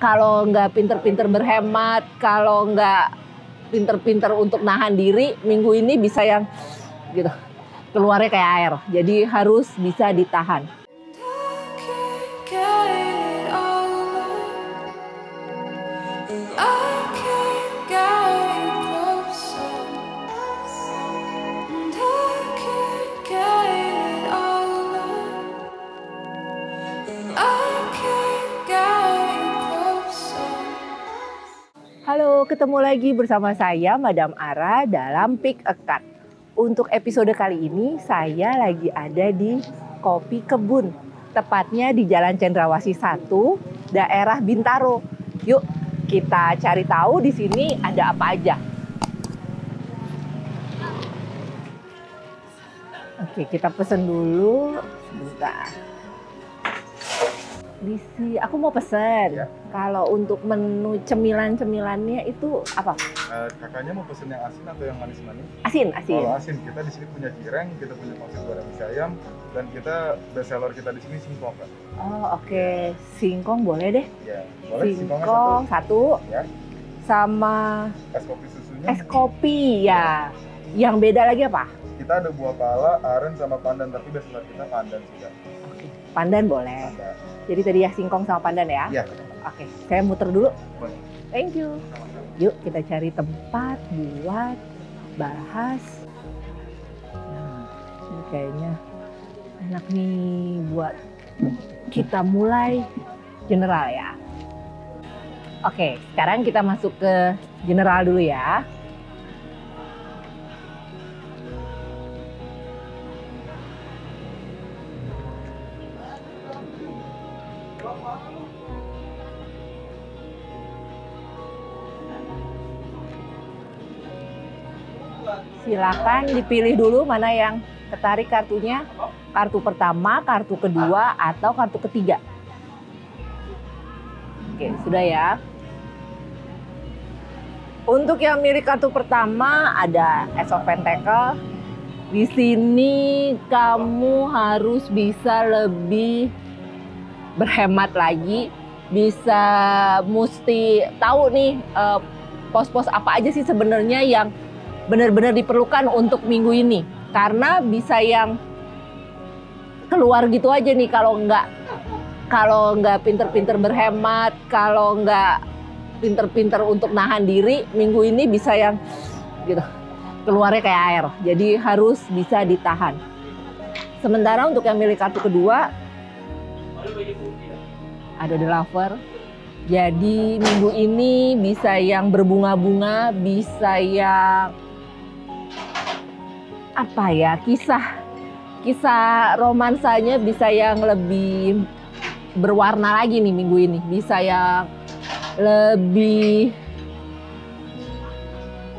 kalau nggak pinter-pinter berhemat, kalau nggak pinter-pinter untuk nahan diri, minggu ini bisa yang gitu keluarnya kayak air. Jadi harus bisa ditahan. Halo, ketemu lagi bersama saya Madam Ara dalam Pick a Card. Untuk episode kali ini saya lagi ada di Kopi Kebun, tepatnya di Jalan Cendrawasih 1, daerah Bintaro. Yuk, kita cari tahu di sini ada apa aja. Oke, kita pesen dulu. Sebentar. Di si, aku mau pesen. Ya. Kalau untuk menu cemilan-cemilannya itu apa? Eh, kakaknya mau pesen yang asin atau yang manis-manis? Asin, asin. Kalau asin, kita di sini punya cireng, kita punya pangsit goreng isi ayam, dan kita best seller kita di sini singkong kan? Oh oke, singkong boleh deh. Ya, boleh Singkong satu. satu, Ya, sama es kopi susunya. es kopi ya. Yang beda lagi apa? Kita ada buah pala, aren, sama pandan, tapi best seller kita pandan Kak. Pandan boleh. Pandan. Jadi tadi ya singkong sama pandan ya. Iya. Oke, saya muter dulu. Boleh. Thank you. Yuk kita cari tempat buat bahas. Nah, ini kayaknya enak nih buat kita mulai general ya. Oke, sekarang kita masuk ke general dulu ya. Silakan dipilih dulu mana yang tertarik kartunya. Kartu pertama, kartu kedua, atau kartu ketiga. Oke, sudah ya. Untuk yang milih kartu pertama ada Ace of Pentacle. Di sini kamu harus bisa lebih berhemat lagi, bisa mesti tahu nih eh, pos-pos apa aja sih sebenarnya yang benar-benar diperlukan untuk minggu ini. Karena bisa yang keluar gitu aja nih kalau nggak kalau nggak pinter-pinter berhemat, kalau nggak pinter-pinter untuk nahan diri, minggu ini bisa yang gitu keluarnya kayak air. Jadi harus bisa ditahan. Sementara untuk yang milih kartu kedua ada the lover. Jadi minggu ini bisa yang berbunga-bunga, bisa yang apa ya kisah kisah romansanya bisa yang lebih berwarna lagi nih minggu ini, bisa yang lebih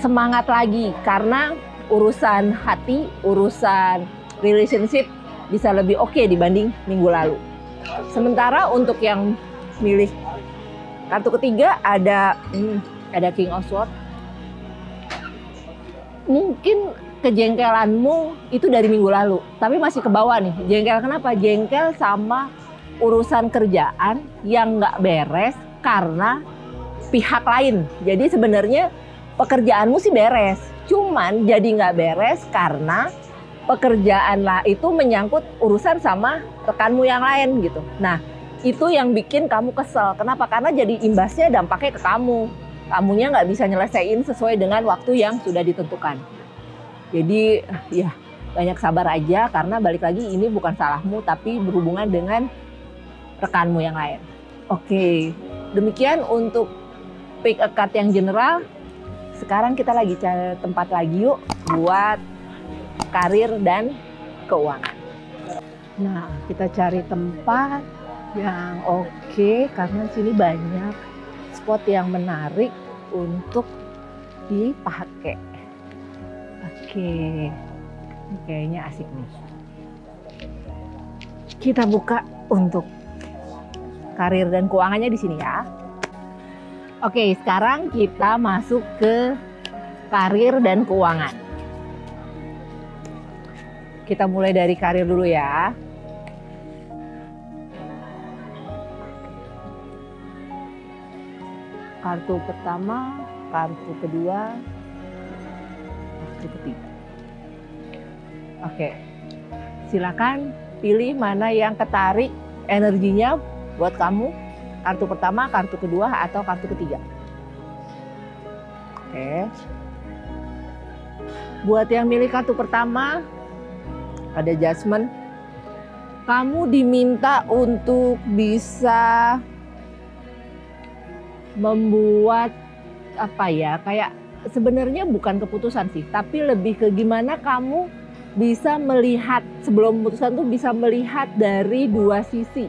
semangat lagi karena urusan hati, urusan relationship bisa lebih oke dibanding minggu lalu. Sementara untuk yang milih kartu ketiga ada hmm, ada King of Swords. Mungkin kejengkelanmu itu dari minggu lalu, tapi masih ke bawah nih. Jengkel kenapa? Jengkel sama urusan kerjaan yang nggak beres karena pihak lain. Jadi sebenarnya pekerjaanmu sih beres, cuman jadi nggak beres karena pekerjaan lah itu menyangkut urusan sama rekanmu yang lain gitu. Nah itu yang bikin kamu kesel. Kenapa? Karena jadi imbasnya dampaknya ke kamu. Kamunya nggak bisa nyelesain sesuai dengan waktu yang sudah ditentukan. Jadi ya banyak sabar aja karena balik lagi ini bukan salahmu tapi berhubungan dengan rekanmu yang lain. Oke, demikian untuk pick a card yang general. Sekarang kita lagi cari tempat lagi yuk buat karir dan keuangan. Nah, kita cari tempat yang oke karena sini banyak spot yang menarik untuk dipakai. Oke, ini kayaknya asik nih. Kita buka untuk karir dan keuangannya di sini ya. Oke, sekarang kita masuk ke karir dan keuangan. Kita mulai dari karir dulu ya. kartu pertama, kartu kedua, kartu ketiga. Oke, silakan pilih mana yang ketarik energinya buat kamu. Kartu pertama, kartu kedua, atau kartu ketiga. Oke. Buat yang milih kartu pertama, ada judgment. Kamu diminta untuk bisa membuat apa ya kayak sebenarnya bukan keputusan sih tapi lebih ke gimana kamu bisa melihat sebelum keputusan tuh bisa melihat dari dua sisi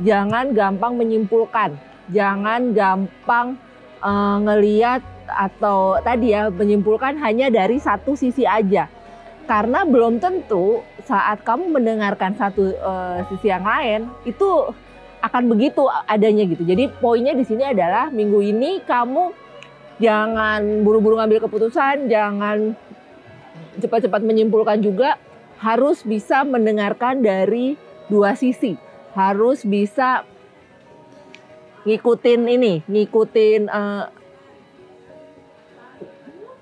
jangan gampang menyimpulkan jangan gampang uh, ngeliat atau tadi ya menyimpulkan hanya dari satu sisi aja karena belum tentu saat kamu mendengarkan satu uh, sisi yang lain itu akan begitu adanya gitu. Jadi poinnya di sini adalah minggu ini kamu jangan buru-buru ngambil keputusan, jangan cepat-cepat menyimpulkan juga, harus bisa mendengarkan dari dua sisi. Harus bisa ngikutin ini, ngikutin uh,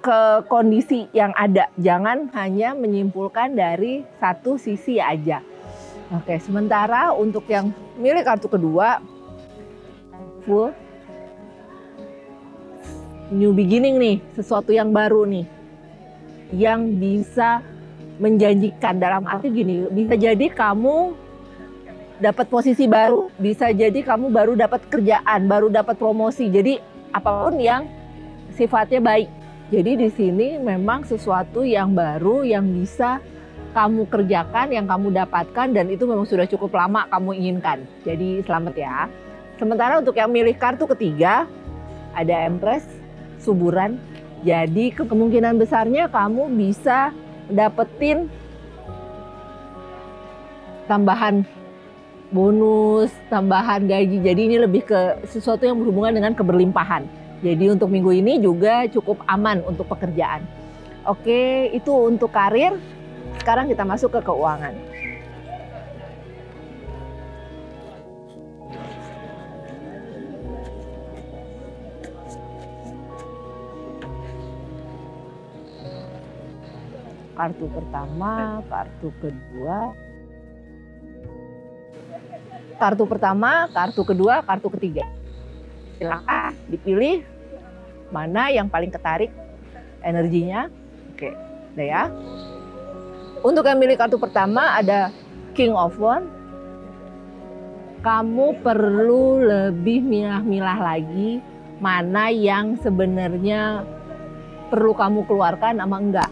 ke kondisi yang ada. Jangan hanya menyimpulkan dari satu sisi aja. Oke, sementara untuk yang milik kartu kedua full new beginning nih, sesuatu yang baru nih. Yang bisa menjanjikan dalam arti gini, bisa jadi kamu dapat posisi baru, bisa jadi kamu baru dapat kerjaan, baru dapat promosi. Jadi apa pun yang sifatnya baik. Jadi di sini memang sesuatu yang baru yang bisa kamu kerjakan, yang kamu dapatkan dan itu memang sudah cukup lama kamu inginkan. Jadi selamat ya. Sementara untuk yang milih kartu ketiga ada Empress, suburan. Jadi kemungkinan besarnya kamu bisa dapetin tambahan bonus, tambahan gaji. Jadi ini lebih ke sesuatu yang berhubungan dengan keberlimpahan. Jadi untuk minggu ini juga cukup aman untuk pekerjaan. Oke, itu untuk karir. Sekarang kita masuk ke keuangan. Kartu pertama, kartu kedua, kartu pertama, kartu kedua, kartu ketiga. Silakan dipilih mana yang paling ketarik energinya. Oke, udah ya. Untuk yang milih kartu pertama ada King of One. Kamu perlu lebih milah-milah lagi mana yang sebenarnya perlu kamu keluarkan sama enggak.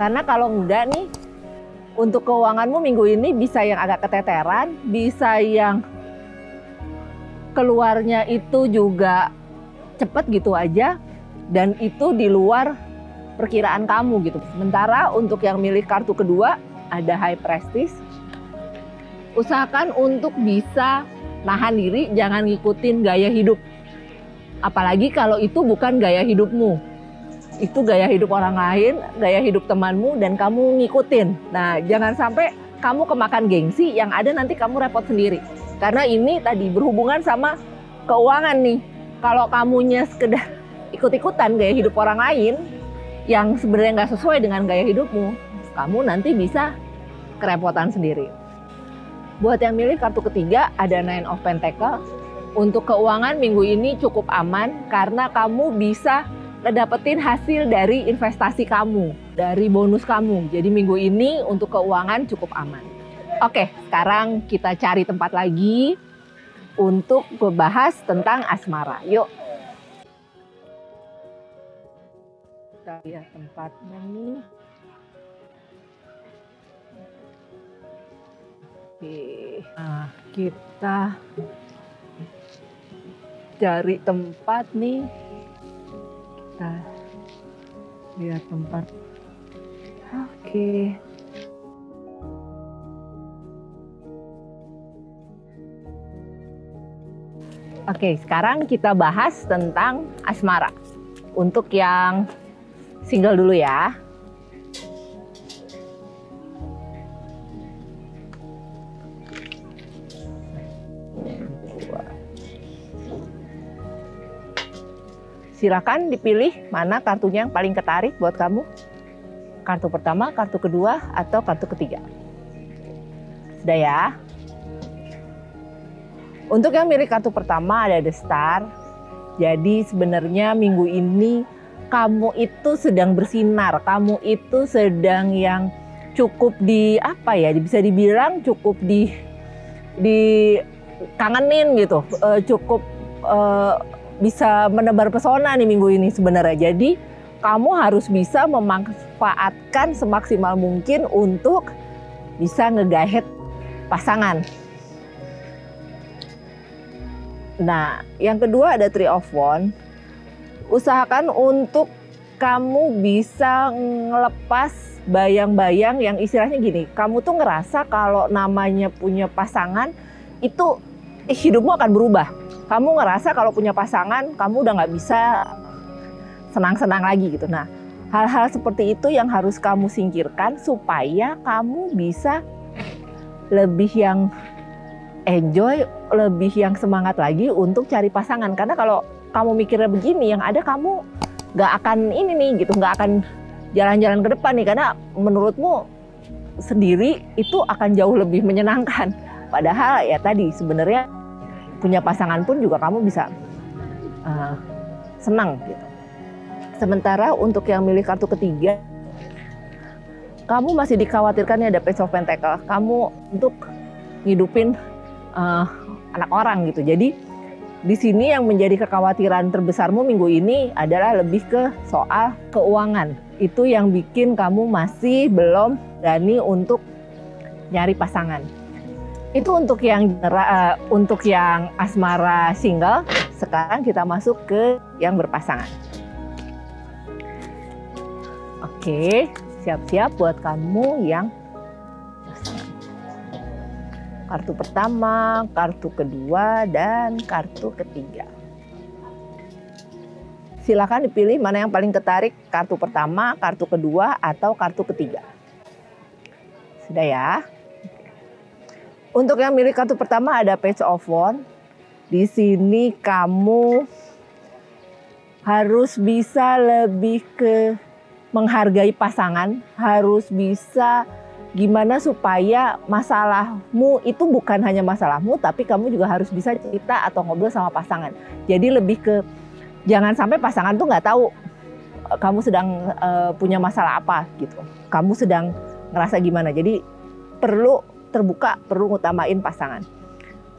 Karena kalau enggak nih, untuk keuanganmu minggu ini bisa yang agak keteteran, bisa yang keluarnya itu juga cepet gitu aja, dan itu di luar perkiraan kamu gitu. Sementara untuk yang milik kartu kedua ada high prestige. Usahakan untuk bisa nahan diri, jangan ngikutin gaya hidup. Apalagi kalau itu bukan gaya hidupmu. Itu gaya hidup orang lain, gaya hidup temanmu dan kamu ngikutin. Nah, jangan sampai kamu kemakan gengsi yang ada nanti kamu repot sendiri. Karena ini tadi berhubungan sama keuangan nih. Kalau kamunya sekedar ikut-ikutan gaya hidup orang lain, yang sebenarnya nggak sesuai dengan gaya hidupmu, kamu nanti bisa kerepotan sendiri. Buat yang milih kartu ketiga, ada Nine of Pentacle. Untuk keuangan minggu ini cukup aman karena kamu bisa dapetin hasil dari investasi kamu, dari bonus kamu. Jadi minggu ini untuk keuangan cukup aman. Oke, sekarang kita cari tempat lagi untuk membahas tentang asmara. Yuk, kita lihat tempatnya nih. Oke, nah kita cari tempat nih. Kita lihat tempat. Oke. Oke, sekarang kita bahas tentang asmara. Untuk yang single dulu ya. Silakan dipilih mana kartunya yang paling ketarik buat kamu. Kartu pertama, kartu kedua, atau kartu ketiga. Sudah ya? Untuk yang milih kartu pertama ada The Star. Jadi sebenarnya minggu ini kamu itu sedang bersinar, kamu itu sedang yang cukup di apa ya, bisa dibilang cukup di di kangenin gitu, Eh, cukup eh, bisa menebar pesona nih minggu ini sebenarnya. Jadi kamu harus bisa memanfaatkan semaksimal mungkin untuk bisa ngegahet pasangan. Nah, yang kedua ada Three of Wands. Usahakan untuk kamu bisa ngelepas bayang-bayang yang istilahnya gini, kamu tuh ngerasa kalau namanya punya pasangan itu hidupmu akan berubah. Kamu ngerasa kalau punya pasangan, kamu udah nggak bisa senang-senang lagi gitu. Nah, hal-hal seperti itu yang harus kamu singkirkan supaya kamu bisa lebih yang enjoy, lebih yang semangat lagi untuk cari pasangan. Karena kalau kamu mikirnya begini, yang ada kamu nggak akan ini nih gitu, nggak akan jalan-jalan ke depan nih. Karena menurutmu sendiri itu akan jauh lebih menyenangkan. Padahal ya tadi sebenarnya punya pasangan pun juga kamu bisa uh, senang gitu. Sementara untuk yang milih kartu ketiga, kamu masih dikhawatirkan ya ada Page of Pentacle. Kamu untuk ngidupin uh, anak orang gitu. Jadi di sini yang menjadi kekhawatiran terbesarmu minggu ini adalah lebih ke soal keuangan. Itu yang bikin kamu masih belum berani untuk nyari pasangan. Itu untuk yang uh, untuk yang asmara single. Sekarang kita masuk ke yang berpasangan. Oke, siap-siap buat kamu yang. Kartu pertama, kartu kedua, dan kartu ketiga. Silakan dipilih mana yang paling ketarik, kartu pertama, kartu kedua, atau kartu ketiga. Sudah ya? Untuk yang milih kartu pertama ada Page of Wands. Di sini kamu harus bisa lebih ke menghargai pasangan, harus bisa gimana supaya masalahmu itu bukan hanya masalahmu, tapi kamu juga harus bisa cerita atau ngobrol sama pasangan. Jadi lebih ke jangan sampai pasangan tuh nggak tahu eh, kamu sedang uh, punya masalah apa gitu. Kamu sedang ngerasa gimana. Jadi perlu terbuka, perlu ngutamain pasangan.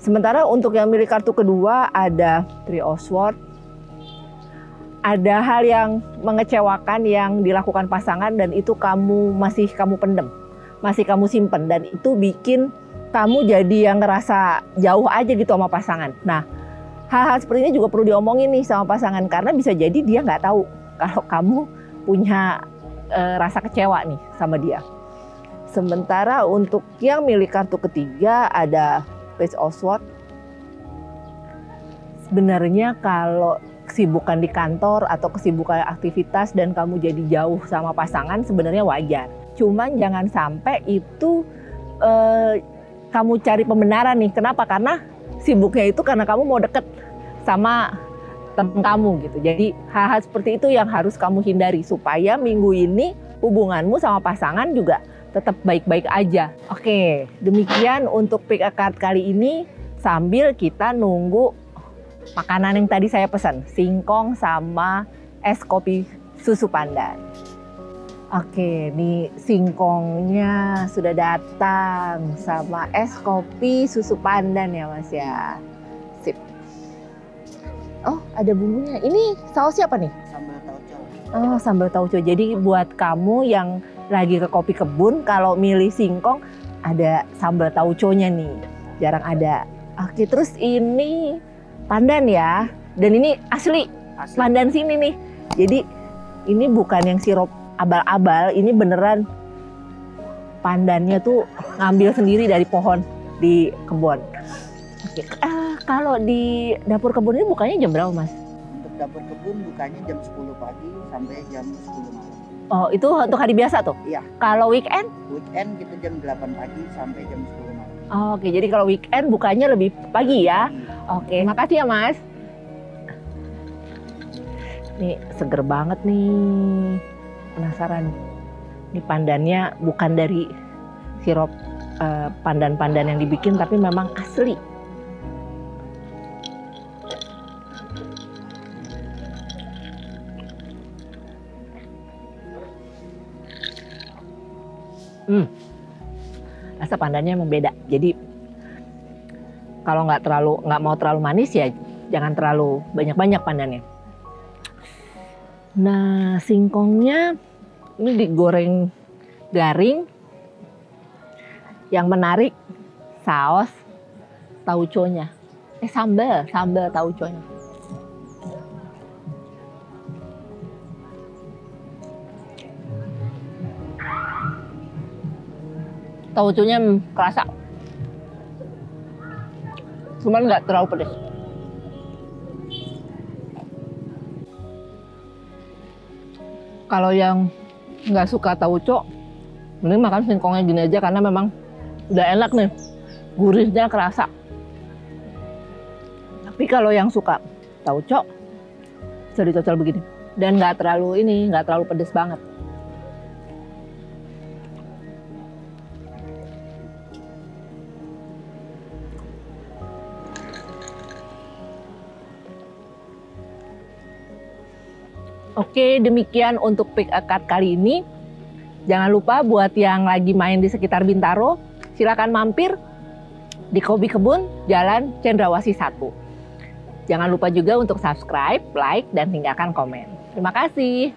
Sementara untuk yang milih kartu kedua ada Three of Swords, ada hal yang mengecewakan yang dilakukan pasangan dan itu kamu masih kamu pendem, masih kamu simpen dan itu bikin kamu jadi yang ngerasa jauh aja gitu sama pasangan. Nah, hal-hal seperti ini juga perlu diomongin nih sama pasangan karena bisa jadi dia nggak tahu kalau kamu punya e, rasa kecewa nih sama dia. Sementara untuk yang milih kartu ketiga ada Page of Swords. Sebenarnya kalau kesibukan di kantor atau kesibukan aktivitas dan kamu jadi jauh sama pasangan sebenarnya wajar. Cuman jangan sampai itu eh, kamu cari pembenaran nih. Kenapa? Karena sibuknya itu karena kamu mau deket sama teman kamu gitu. Jadi hal-hal seperti itu yang harus kamu hindari supaya minggu ini hubunganmu sama pasangan juga tetap baik-baik aja. Oke, demikian untuk pick a card kali ini sambil kita nunggu makanan yang tadi saya pesan, singkong sama es kopi susu pandan. Oke, nih singkongnya sudah datang sama es kopi susu pandan ya Mas ya. Sip. Oh, ada bumbunya. Ini sausnya apa nih? Oh, sambal tauco. Jadi buat kamu yang lagi ke kopi kebun, kalau milih singkong ada sambal tauconya nih. Jarang ada. Oke, terus ini pandan ya. Dan ini asli Asli. pandan sini nih. Jadi ini bukan yang sirup abal-abal, ini beneran pandannya tuh ngambil sendiri dari pohon di kebun. Oke, ah, kalau di dapur kebun ini bukannya jam berapa mas? Dapur kebun bukanya jam 10 pagi sampai jam 10 malam. Oh itu untuk hari biasa tuh? Iya. Kalau weekend? Weekend kita jam 8 pagi sampai jam 10 malam. Oh, Oke, jadi kalau weekend bukannya lebih pagi ya? Pagi. Oke, makasih ya mas. Nih seger banget nih. Penasaran. Ini pandannya bukan dari sirup eh, pandan-pandan yang dibikin tapi memang asli. Hmm, rasa pandannya emang beda. Jadi kalau nggak terlalu nggak mau terlalu manis ya jangan terlalu banyak-banyak pandannya. Nah singkongnya ini digoreng garing. Yang menarik saus tauconya. Eh sambal, sambal tauconya. Tauconya mm, kerasa. Cuman nggak terlalu pedas. Kalau yang nggak suka tauco, mending makan singkongnya gini aja karena memang udah enak nih. Gurihnya kerasa. Tapi kalau yang suka tauco, bisa dicocol begini. Dan nggak terlalu ini, nggak terlalu pedas banget. Oke, demikian untuk pick a card kali ini. Jangan lupa buat yang lagi main di sekitar Bintaro, silakan mampir di Kobi Kebun, Jalan Cendrawasih 1. Jangan lupa juga untuk subscribe, like, dan tinggalkan komen. Terima kasih.